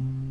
Mm-hmm.